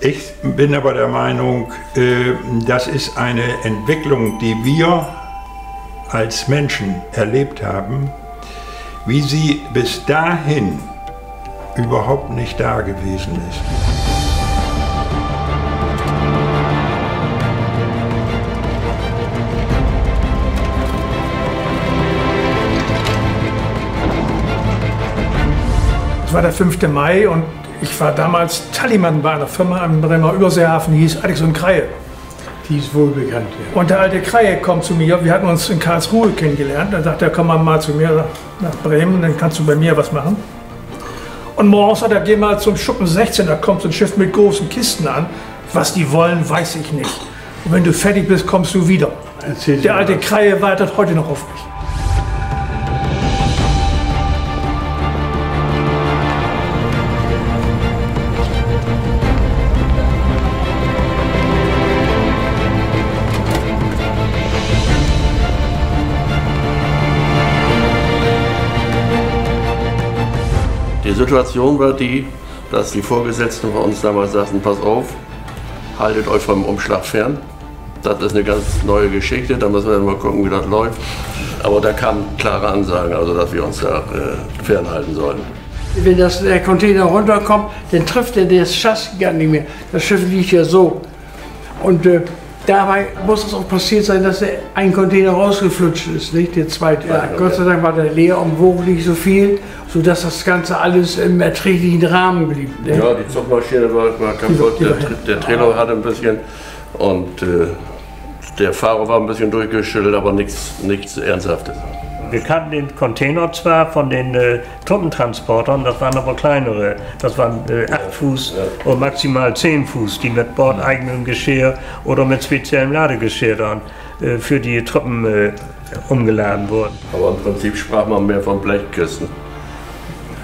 Ich bin aber der Meinung, äh, das ist eine Entwicklung, die wir als Menschen erlebt haben, wie sie bis dahin überhaupt nicht da gewesen ist. Es war der 5. Mai und ich war damals Tallymann bei einer Firma am Bremer Überseehafen, die hieß Alex und Kreie. Die ist wohl bekannt, ja. Und der alte Kreie kommt zu mir, wir hatten uns in Karlsruhe kennengelernt. Dann sagt er, komm mal zu mir nach Bremen, dann kannst du bei mir was machen. Und morgens sagt er, geh mal zum Schuppen 16, da kommt so ein Schiff mit großen Kisten an. Was die wollen, weiß ich nicht. Und wenn du fertig bist, kommst du wieder. Erzähl der alte Kreie wartet heute noch auf mich. Situation war die, dass die Vorgesetzten bei uns damals sagten, pass auf, haltet euch vom Umschlag fern. Das ist eine ganz neue Geschichte, da müssen wir mal gucken, wie das läuft. Aber da kamen klare Ansagen, also dass wir uns da äh, fernhalten sollen. Wenn das, der Container runterkommt, dann trifft er das Chassis gar nicht mehr. Das Schiff liegt ja so. Und äh, Dabei muss es auch passiert sein, dass ein Container rausgeflutscht ist, nicht? Der zweite. Ja, Gott sei Dank war der leer und wog nicht so viel, sodass das Ganze alles im erträglichen Rahmen blieb. Ne? Ja, die Zugmaschine war, war kaputt, der, der Trailer hatte ein bisschen und äh, der Fahrer war ein bisschen durchgeschüttelt, aber nichts, nichts Ernsthaftes. Wir kannten den Container zwar von den äh, Truppentransportern, das waren aber kleinere. Das waren äh, 8 Fuß ja. und maximal 10 Fuß, die mit bordeigenem Geschirr oder mit speziellem Ladegeschirr dann äh, für die Truppen äh, umgeladen wurden. Aber im Prinzip sprach man mehr von Blechkisten.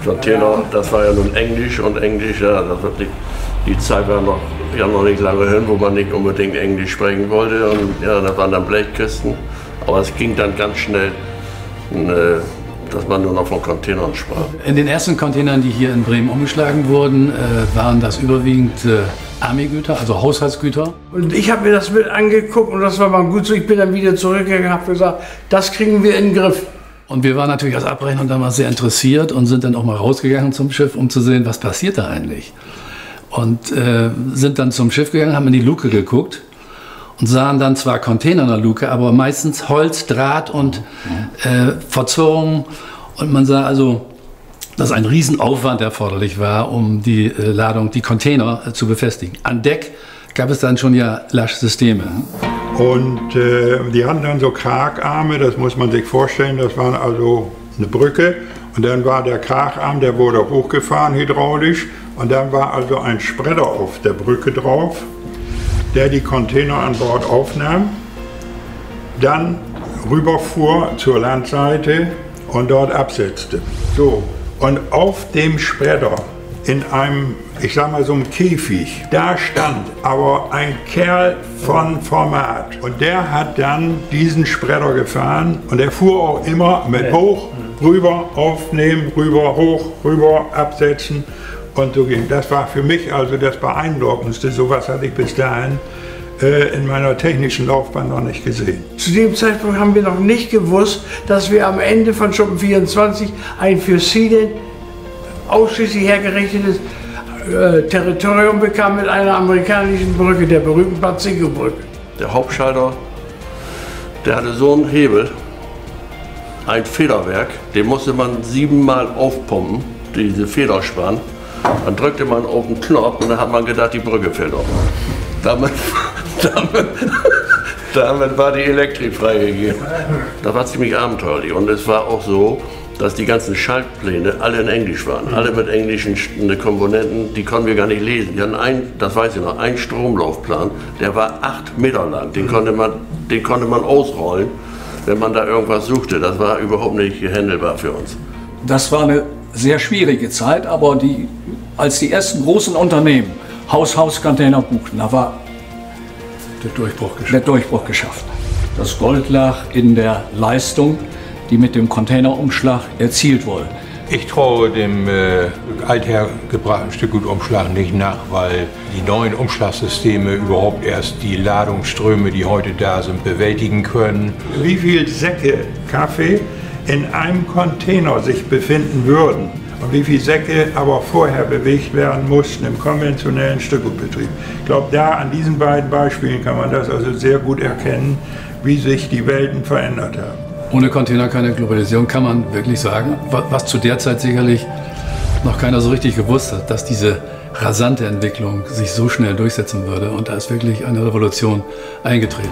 Container, das war ja nun Englisch und Englisch, ja, das wirklich, die Zeit war noch, ja, noch nicht lange hin, wo man nicht unbedingt Englisch sprechen wollte. Und ja, das waren dann Blechkisten. Aber es ging dann ganz schnell dass man nur noch von Containern sprach. In den ersten Containern, die hier in Bremen umgeschlagen wurden, äh, waren das überwiegend äh, Armeegüter, also Haushaltsgüter. Und ich habe mir das mit angeguckt und das war mal gut so. Ich bin dann wieder zurückgegangen und habe gesagt, das kriegen wir in den Griff. Und wir waren natürlich als Abrechnung damals sehr interessiert und sind dann auch mal rausgegangen zum Schiff, um zu sehen, was passiert da eigentlich. Und äh, sind dann zum Schiff gegangen, haben in die Luke geguckt und sahen dann zwar Container in der Luke, aber meistens Holz, Draht und äh, Verzerrungen. Und man sah also, dass ein Riesenaufwand erforderlich war, um die äh, Ladung, die Container äh, zu befestigen. An Deck gab es dann schon ja Lasch-Systeme. Und äh, die hatten dann so Kragarme, das muss man sich vorstellen, das war also eine Brücke. Und dann war der Kragarm, der wurde hochgefahren hydraulisch. Und dann war also ein Spreader auf der Brücke drauf der die Container an Bord aufnahm, dann rüberfuhr zur Landseite und dort absetzte. So, und auf dem Spreader in einem, ich sag mal so einem Käfig, da stand aber ein Kerl von Format. Und der hat dann diesen Spreader gefahren und er fuhr auch immer mit hoch, rüber, aufnehmen, rüber, hoch, rüber, absetzen und so ging. Das war für mich also das Beeindruckendste. Sowas hatte ich bis dahin äh, in meiner technischen Laufbahn noch nicht gesehen. Zu dem Zeitpunkt haben wir noch nicht gewusst, dass wir am Ende von Schuppen 24 ein für Sealand ausschließlich hergerichtetes äh, Territorium bekamen mit einer amerikanischen Brücke, der berühmten Pacífico-Brücke. Der Hauptschalter, der hatte so einen Hebel, ein Federwerk, den musste man siebenmal aufpumpen, diese Federspann. Dann drückte man auf den Knopf und dann hat man gedacht, die Brücke fällt auf. Damit, damit, damit war die Elektrik freigegeben. Das war ziemlich abenteuerlich. Und es war auch so, dass die ganzen Schaltpläne alle in Englisch waren. Alle mit englischen Komponenten, die konnten wir gar nicht lesen. Die hatten ein, das weiß ich noch, einen Stromlaufplan, der war acht Meter lang. Den konnte man, den konnte man ausrollen, wenn man da irgendwas suchte. Das war überhaupt nicht handelbar für uns. Das war eine sehr schwierige Zeit, aber die, als die ersten großen Unternehmen Haus-Haus-Container buchten, da war der Durchbruch, der Durchbruch geschafft. Das Gold lag in der Leistung, die mit dem Containerumschlag erzielt wurde. Ich traue dem äh, althergebrachten Stückgutumschlag nicht nach, weil die neuen Umschlagssysteme überhaupt erst die Ladungsströme, die heute da sind, bewältigen können. Wie viel Säcke Kaffee in einem Container sich befinden würden und wie viele Säcke aber vorher bewegt werden mussten im konventionellen Stückgutbetrieb. Ich glaube, da an diesen beiden Beispielen kann man das also sehr gut erkennen, wie sich die Welten verändert haben. Ohne Container keine Globalisierung kann man wirklich sagen, was zu der Zeit sicherlich noch keiner so richtig gewusst hat, dass diese rasante Entwicklung sich so schnell durchsetzen würde. Und da ist wirklich eine Revolution eingetreten.